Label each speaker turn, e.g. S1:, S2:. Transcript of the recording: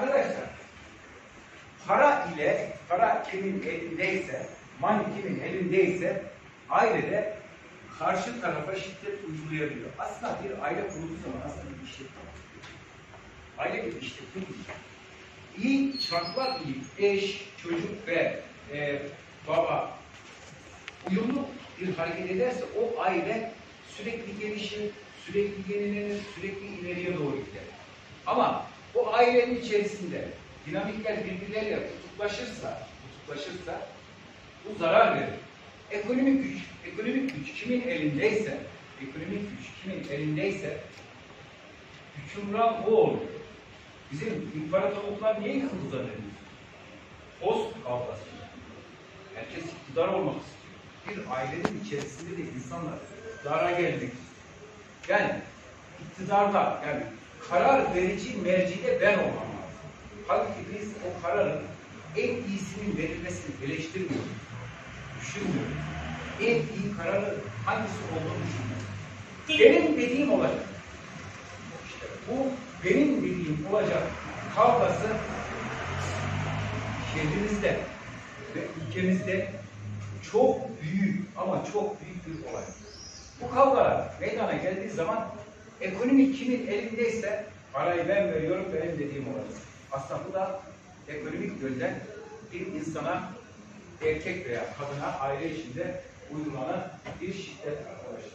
S1: Arkadaşlar para ile para kimin elindeyse, money kimin elindeyse ailede karşı tarafa şiddet uygulayabiliyor. Aslında bir aile kurulduğu zaman aslında bir işletme. Aile bir işletme değil. İyi şartlar iyi. Eş, çocuk ve e, baba uyumlu bir hareket ederse o aile sürekli gelişir, sürekli yenilenir, sürekli ileriye doğru gider. Ama o ailenin içerisinde dinamikler birbirleriyle kutuplaşırsa, kutuplaşırsa bu zarar verir. Ekonomik güç, ekonomik güç kimin elindeyse, ekonomik güç kimin elindeyse hükümran o oluyor. Bizim imparatorluklar niye yıkıldı zannediyorsun? Post kavgası. Herkes iktidar olmak istiyor. Bir ailenin içerisinde de insanlar iktidara gelmek istiyor. Yani iktidarda, yani karar verici mercide ben olmam lazım. Halbuki biz o kararın en iyisinin verilmesini eleştirmiyoruz. Düşünmüyoruz. En iyi kararı hangisi olduğunu düşünmüyoruz. Benim dediğim olacak. İşte bu benim dediğim olacak kavgası şehrimizde ve ülkemizde çok büyük ama çok büyük bir olay. Bu kavgalar meydana geldiği zaman ekonomi kimin elindeyse parayı ben veriyorum benim dediğim olacak. Aslında bu da ekonomik yönden bir insana erkek veya kadına aile içinde uygulanan bir şiddet arkadaşlar.